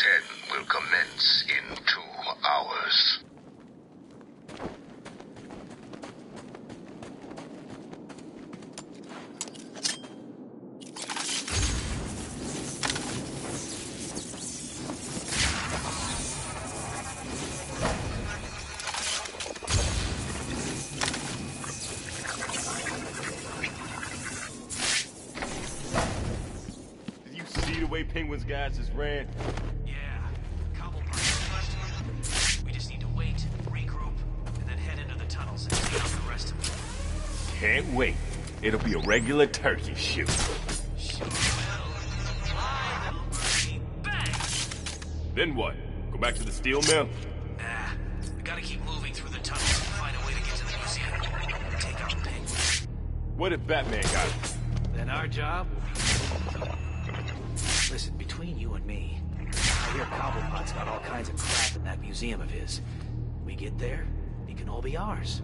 10 will commence in two hours. Did you see the way Penguin's guys just ran? It'll be a regular turkey shoot. Then what? Go back to the steel mill? Nah, we gotta keep moving through the tunnels and find a way to get to the museum. Take out Penguin. What if Batman got him? Then our job will be... Listen, between you and me, I hear Cobblepot's got all kinds of crap in that museum of his. We get there, it can all be ours.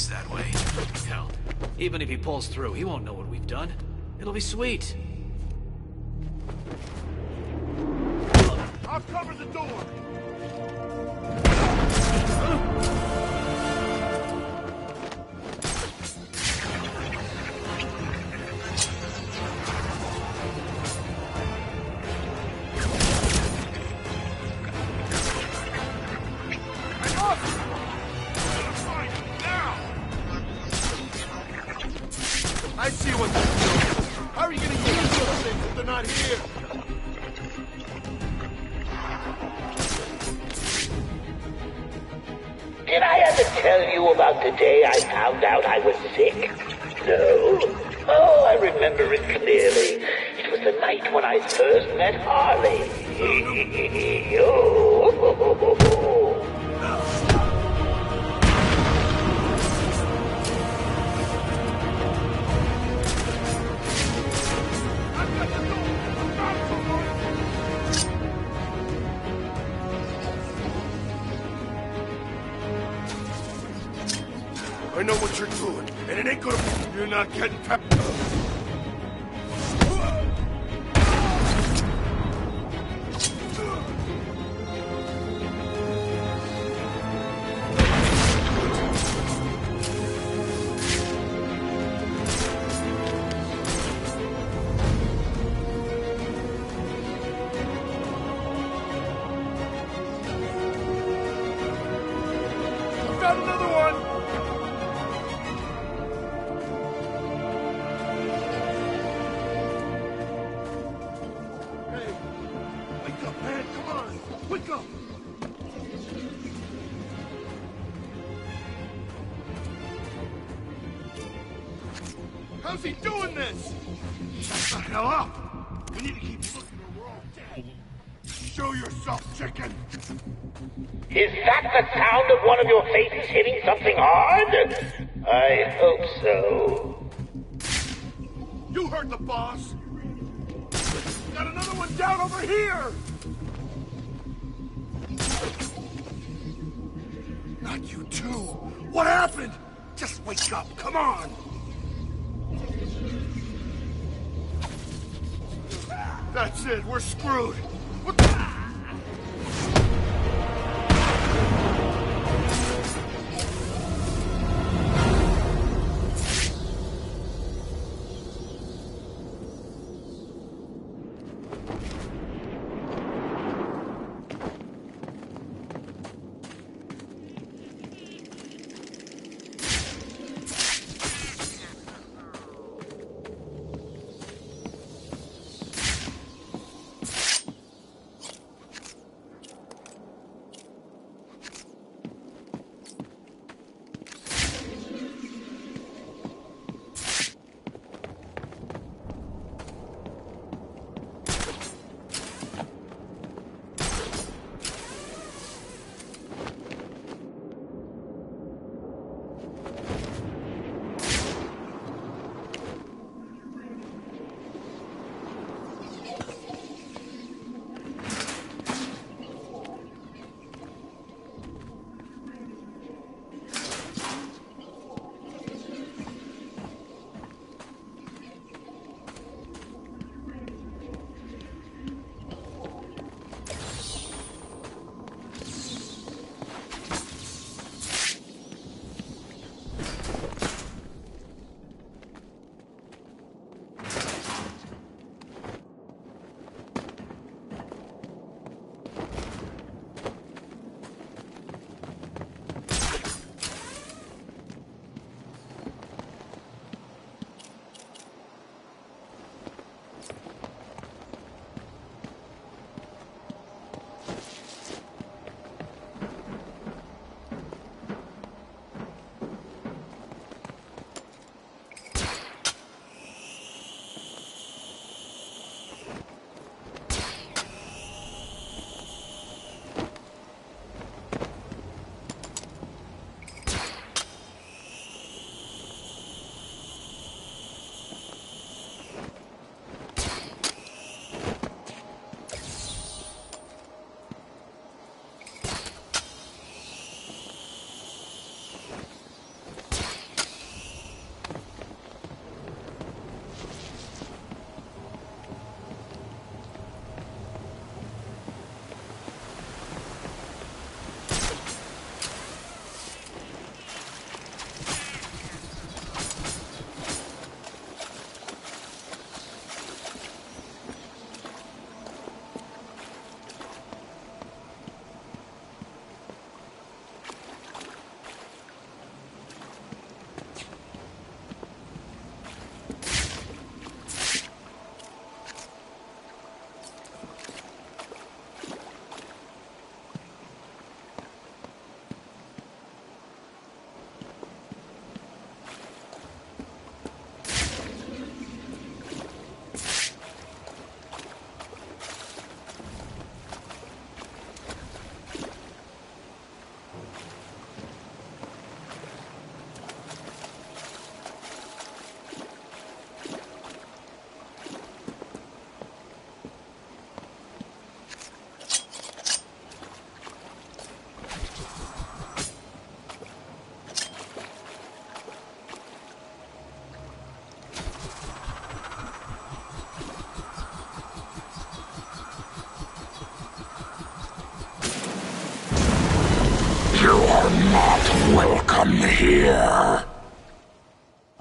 Looks that way. Hell, even if he pulls through, he won't know what we've done. It'll be sweet. I'll the door! Know what you're doing, and it ain't gonna. You're not getting pep. You heard the boss! Got another one down over here! Not you too! What happened? Just wake up, come on! That's it, we're screwed! What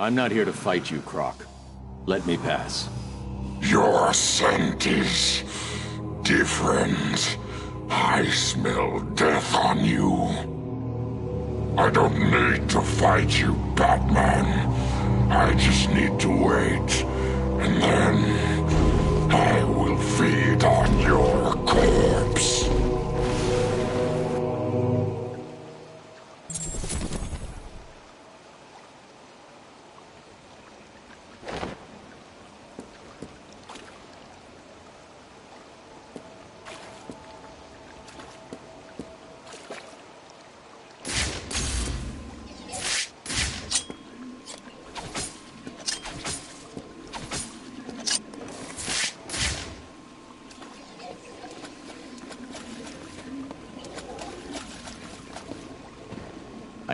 I'm not here to fight you, Croc. Let me pass. Your scent is different. I smell death on you. I don't need to fight you, Batman. I just need to wait. And then I will feed on your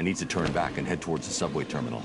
I need to turn back and head towards the subway terminal.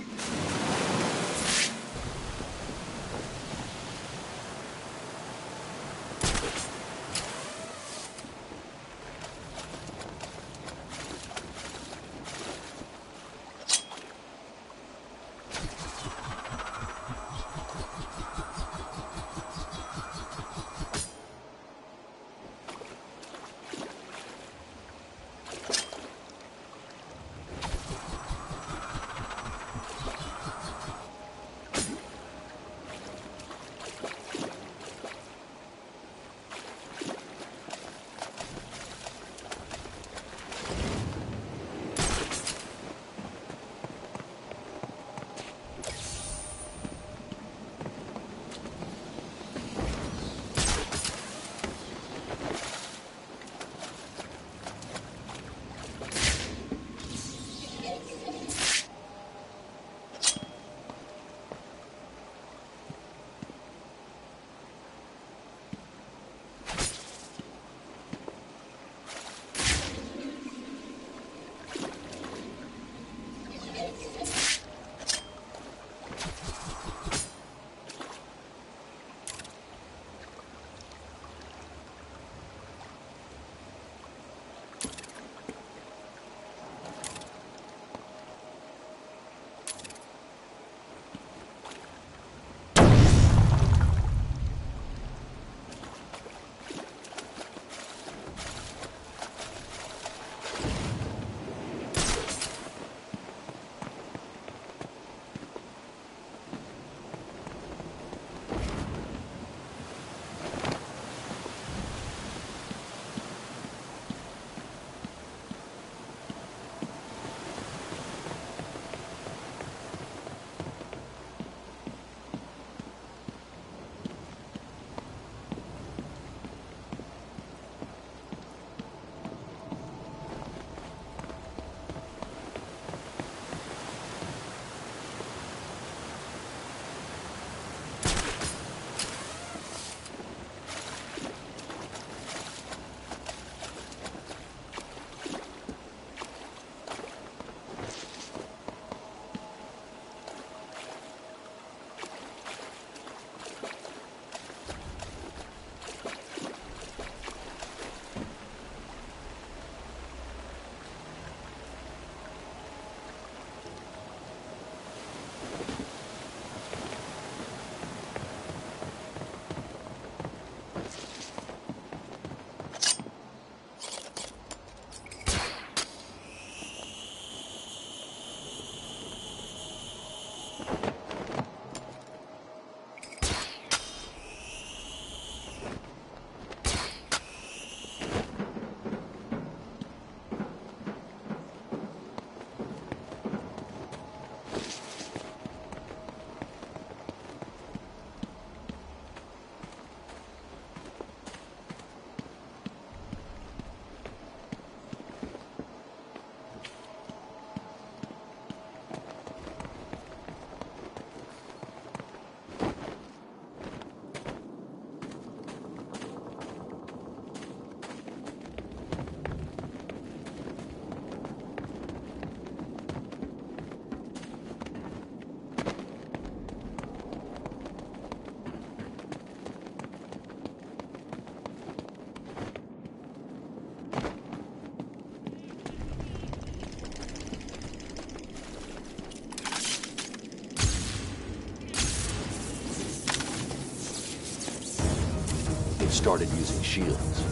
Started using shields.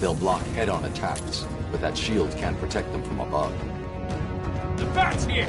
They'll block head-on attacks, but that shield can't protect them from above. The bat's here!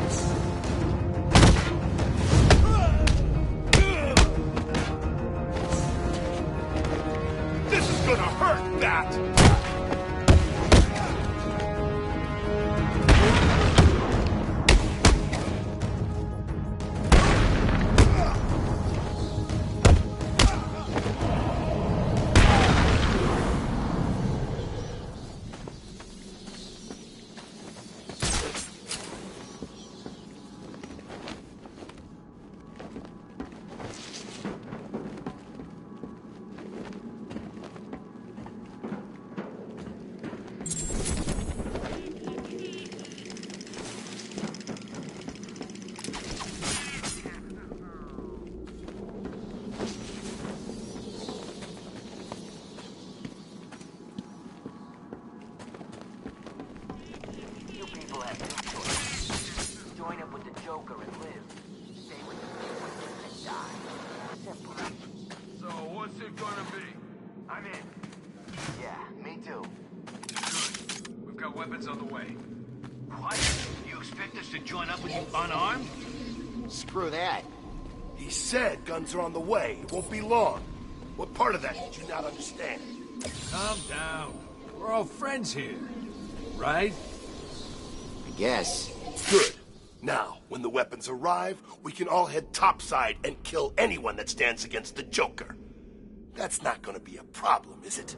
Joker and live. Stay with the Penguin and die. Simple. So, what's it gonna be? I'm in. Yeah, me too. Good. We've got weapons on the way. What? You expect us to join up with you unarmed? Screw that. He said guns are on the way. It won't be long. What part of that did you not understand? Calm down. We're all friends here. Right? I guess. Good. Now, when the weapons arrive, we can all head topside and kill anyone that stands against the Joker. That's not gonna be a problem, is it?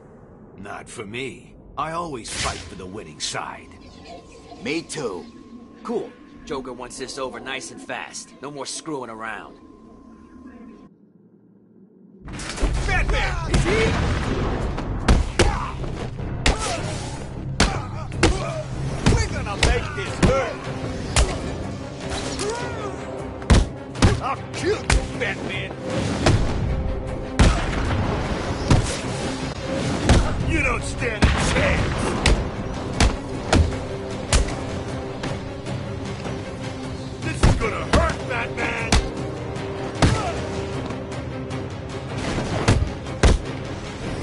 Not for me. I always fight for the winning side. Me too. Cool. Joker wants this over nice and fast. No more screwing around. Batman! Ah, Batman! You don't stand a chance! This is gonna hurt, Batman!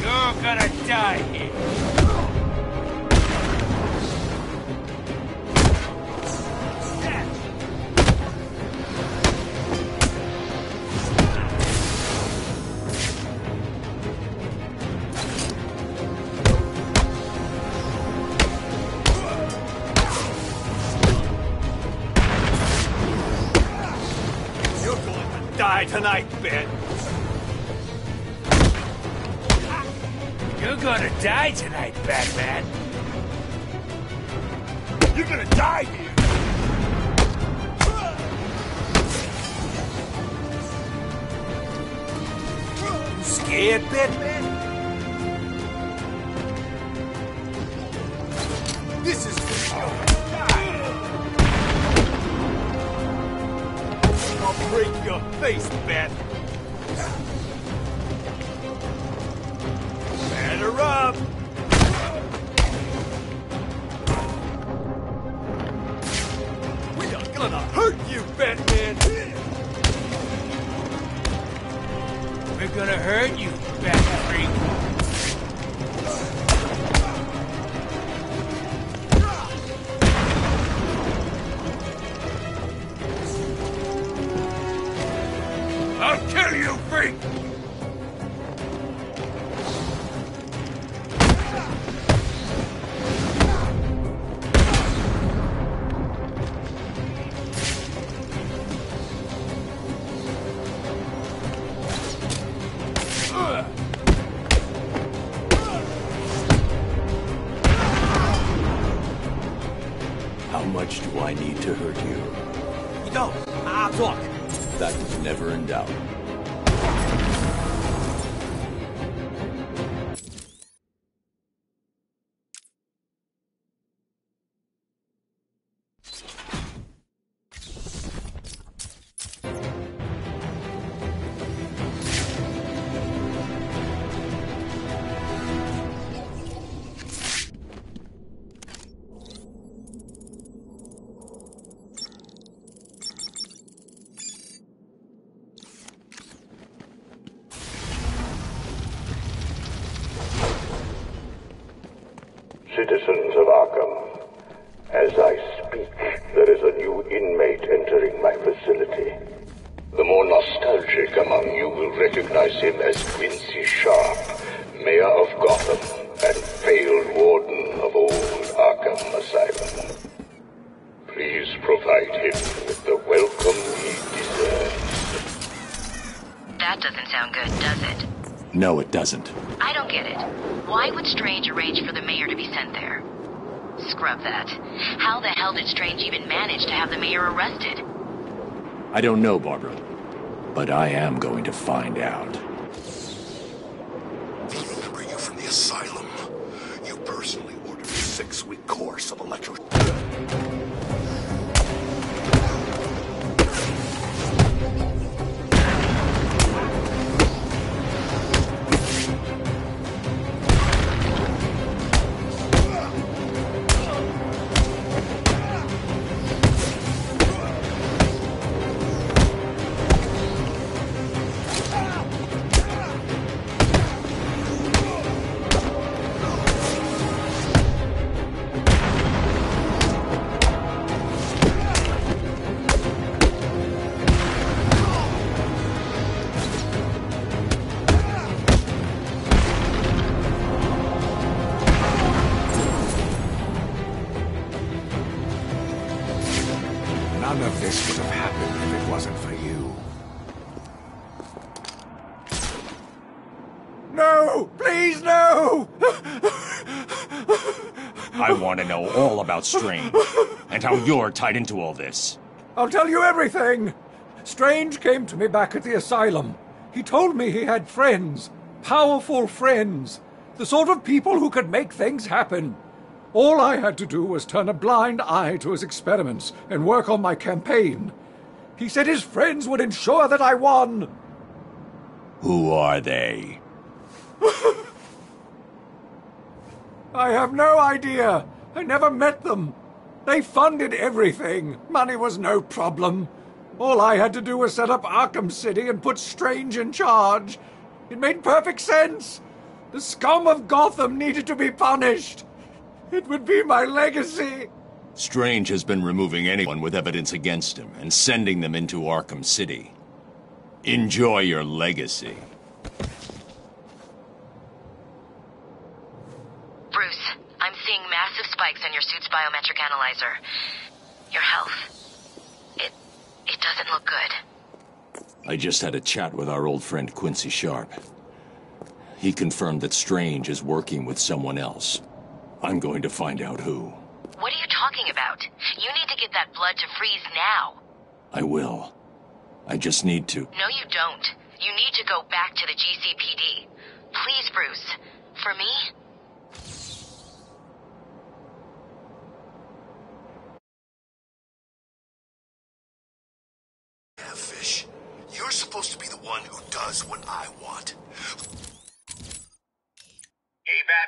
You're gonna die here. Tonight, Batman. You're gonna die here! Scared, Batman? This is gonna die! I'll break your face, Bat! Batter up! Gonna hurt you, much do I need to hurt you? You don't. I'll talk. That was never in doubt. I don't get it. Why would Strange arrange for the mayor to be sent there? Scrub that. How the hell did Strange even manage to have the mayor arrested? I don't know, Barbara. But I am going to find out. They Remember you from the asylum. You personally ordered a six-week course of electro... No! Please, no! I want to know all about Strange and how you're tied into all this. I'll tell you everything! Strange came to me back at the asylum. He told me he had friends. Powerful friends. The sort of people who could make things happen. All I had to do was turn a blind eye to his experiments and work on my campaign. He said his friends would ensure that I won. Who are they? I have no idea. I never met them. They funded everything. Money was no problem. All I had to do was set up Arkham City and put Strange in charge. It made perfect sense. The scum of Gotham needed to be punished. It would be my legacy. Strange has been removing anyone with evidence against him and sending them into Arkham City. Enjoy your legacy. Bruce, I'm seeing massive spikes on your suit's biometric analyzer. Your health. It. it doesn't look good. I just had a chat with our old friend Quincy Sharp. He confirmed that Strange is working with someone else. I'm going to find out who. What are you talking about? You need to get that blood to freeze now. I will. I just need to. No, you don't. You need to go back to the GCPD. Please, Bruce. For me? Yeah, Fish. You're supposed to be the one who does what I want.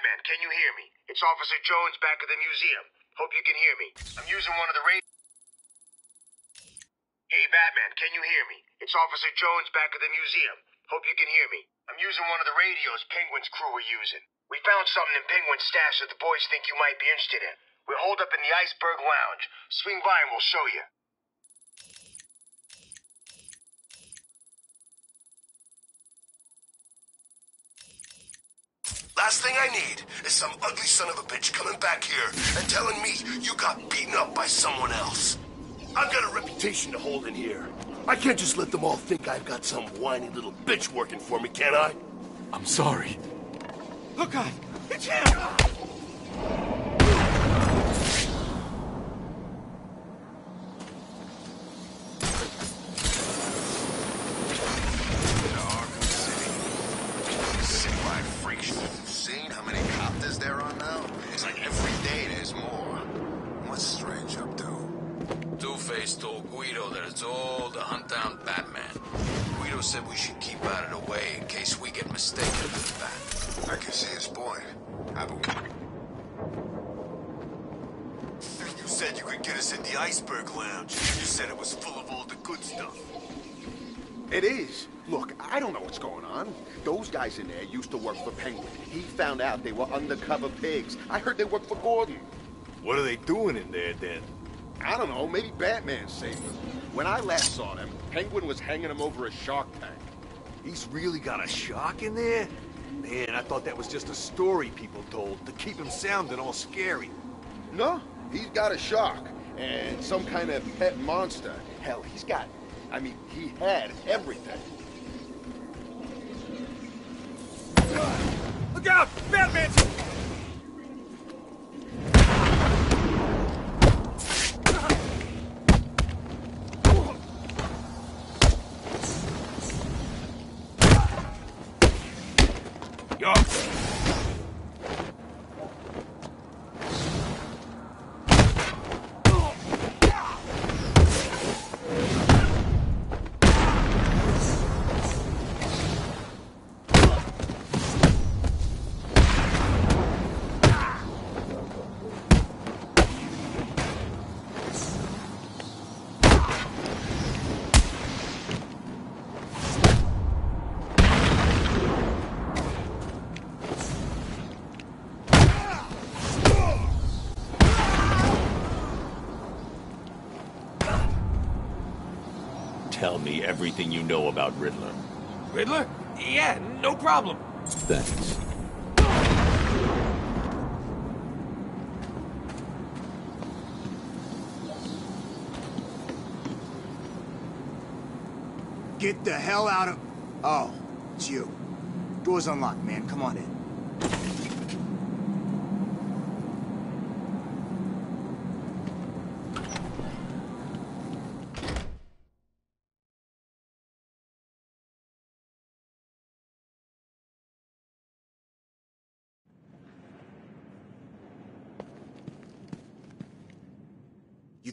Can you hear me? It's Officer Jones back at the museum. Hope you can hear me. I'm using one of the radio. Hey, Batman, can you hear me? It's Officer Jones back at the museum. Hope you can hear me. I'm using one of the radios Penguin's crew were using. We found something in Penguin's stash that the boys think you might be interested in. We're holed up in the Iceberg Lounge. Swing by and we'll show you. Last thing I need is some ugly son of a bitch coming back here and telling me you got beaten up by someone else. I've got a reputation to hold in here. I can't just let them all think I've got some whiny little bitch working for me, can I? I'm sorry. Look out! It's him! Guys in there used to work for Penguin. He found out they were undercover pigs. I heard they worked for Gordon. What are they doing in there then? I don't know, maybe Batman saved them. When I last saw them, Penguin was hanging them over a shark tank. He's really got a shark in there? Man, I thought that was just a story people told to keep him sounding all scary. No, he's got a shark and some kind of pet monster. Hell, he's got, I mean, he had everything. Look out! Batman! Everything you know about Riddler. Riddler? Yeah, no problem. Thanks. Get the hell out of... Oh, it's you. Door's unlocked, man. Come on in.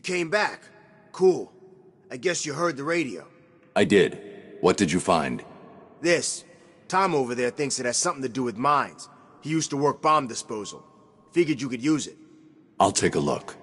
Came back. Cool. I guess you heard the radio. I did. What did you find? This. Tom over there thinks it has something to do with mines. He used to work bomb disposal. Figured you could use it. I'll take a look.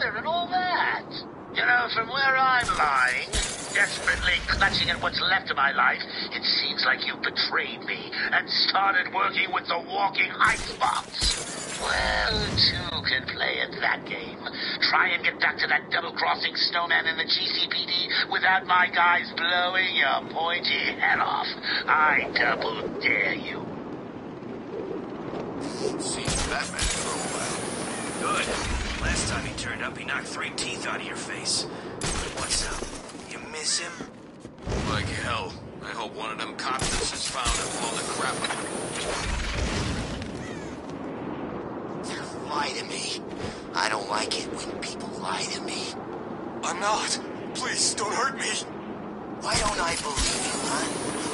Together and all that. You know, from where I'm lying, desperately clutching at what's left of my life, it seems like you betrayed me and started working with the walking icebox. Well, two can play at that game. Try and get back to that double-crossing snowman in the GCPD without my guys blowing your pointy head off. I double dare you. Seen Batman for a while. Good. Last time he turned up, he knocked three teeth out of your face. What's up? You miss him? Like hell. I hope one of them copters is found and blown the crap out of Lie to me. I don't like it when people lie to me. I'm not. Please, don't hurt me. Why don't I believe you, huh?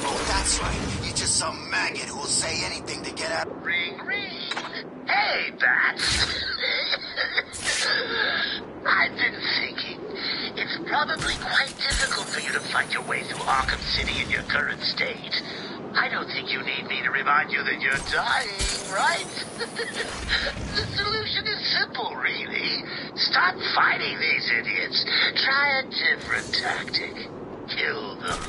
Oh, that's right. You're just some maggot who will say anything to get out. Ring, ring. Hey, Bats. I've been thinking. It's probably quite difficult for you to fight your way through Arkham City in your current state. I don't think you need me to remind you that you're dying, right? the solution is simple, really. Stop fighting these idiots. Try a different tactic. Kill them.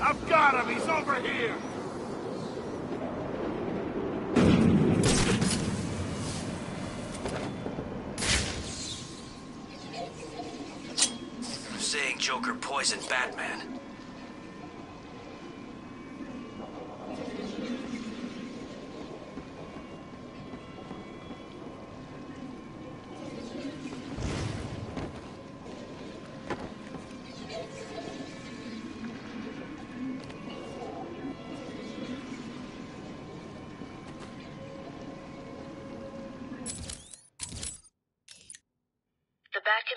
I've got him. He's over here. poison Batman.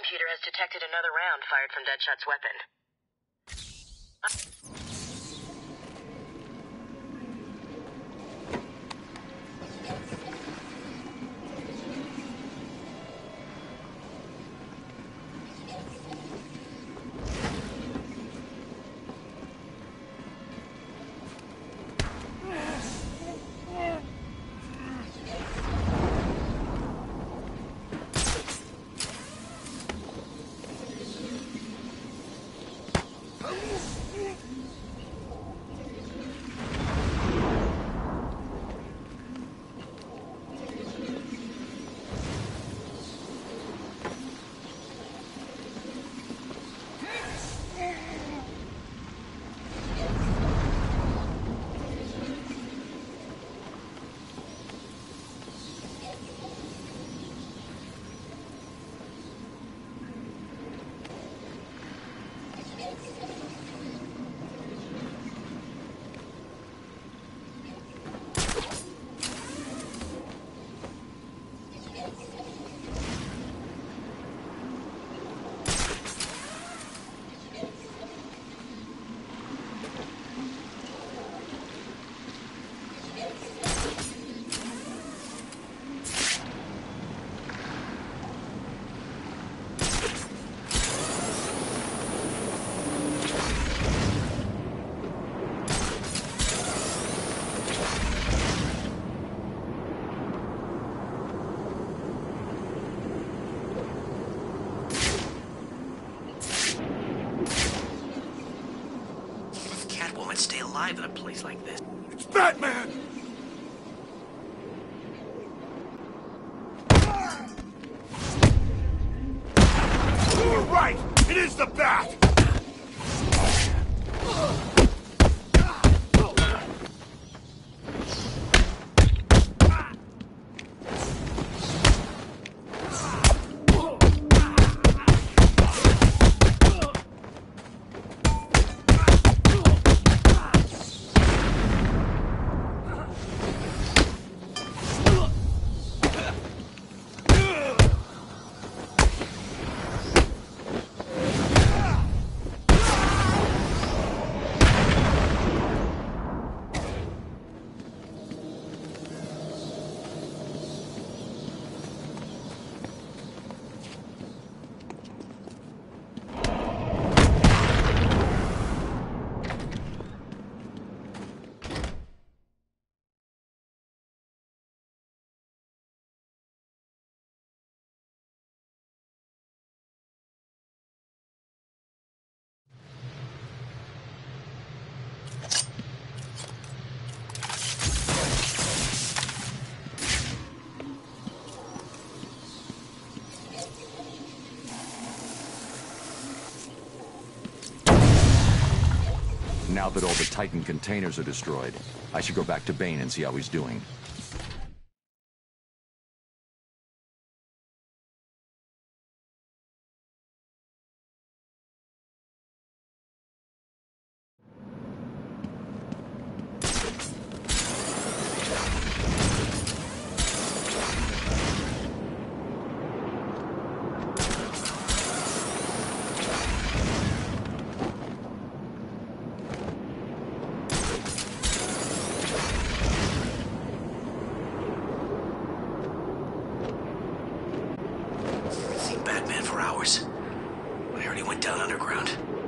Computer has detected another round fired from Deadshot's weapon. Now that all the Titan containers are destroyed, I should go back to Bane and see how he's doing. went down underground.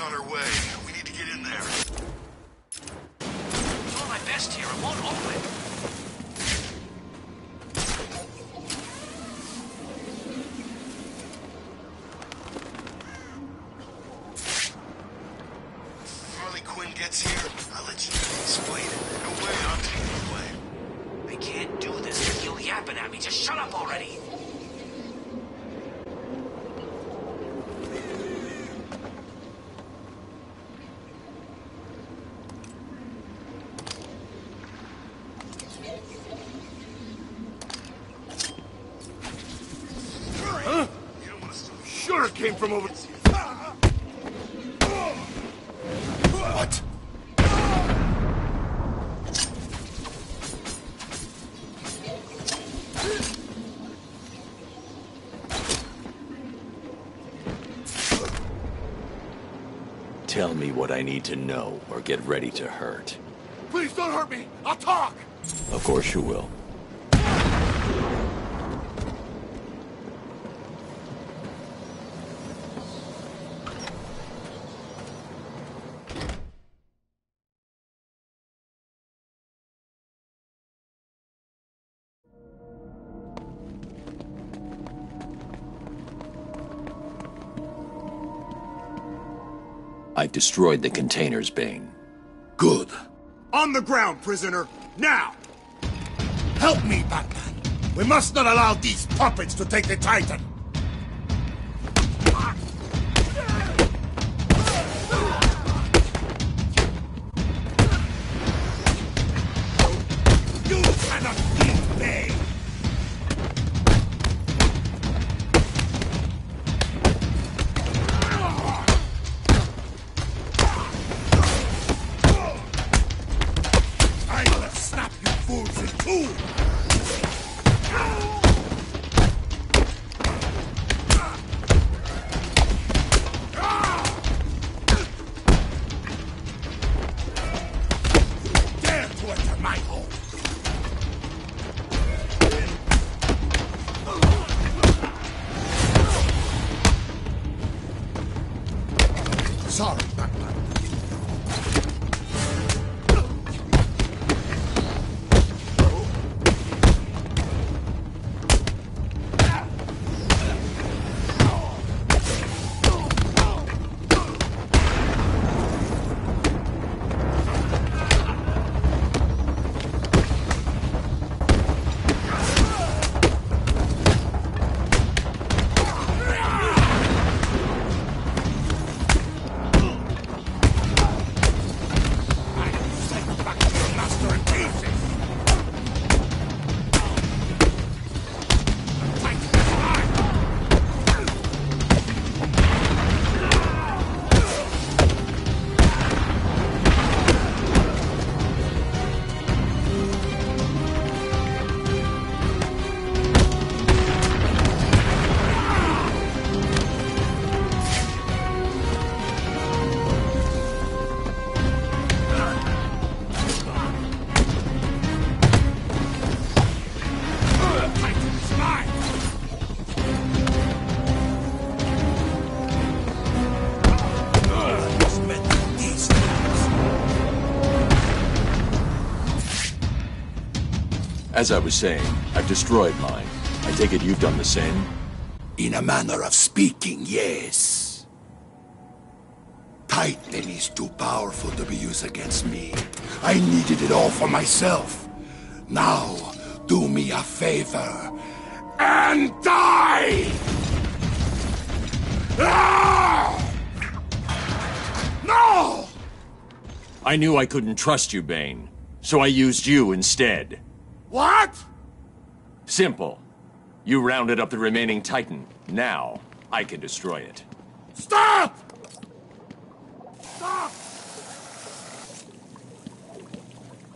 on her way. Come over. What? Tell me what I need to know, or get ready to hurt. Please don't hurt me! I'll talk! Of course you will. destroyed the containers, Bane. Good. On the ground, prisoner! Now! Help me, Batman! We must not allow these puppets to take the Titan! As I was saying, I've destroyed mine. I take it you've done the same? In a manner of speaking, yes. Titan is too powerful to be used against me. I needed it all for myself. Now, do me a favor and die! Ah! No! I knew I couldn't trust you, Bane, so I used you instead. What? Simple. You rounded up the remaining Titan. Now, I can destroy it. Stop! Stop!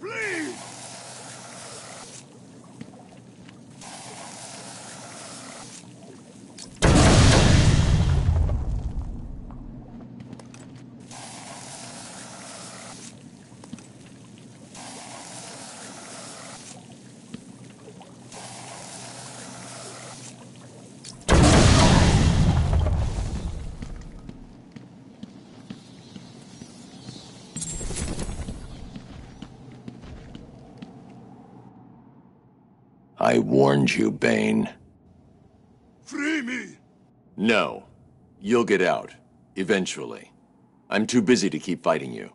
Please! I warned you, Bane. Free me! No. You'll get out. Eventually. I'm too busy to keep fighting you.